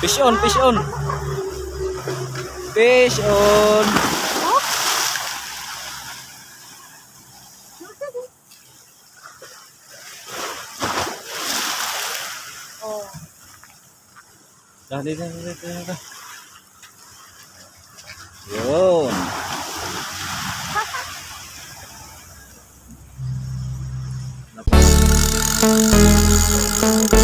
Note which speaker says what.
Speaker 1: Fish on, fish on. Fish on.
Speaker 2: Oh.
Speaker 1: Dali, dali, dali, dali. dali. Yun. Nap-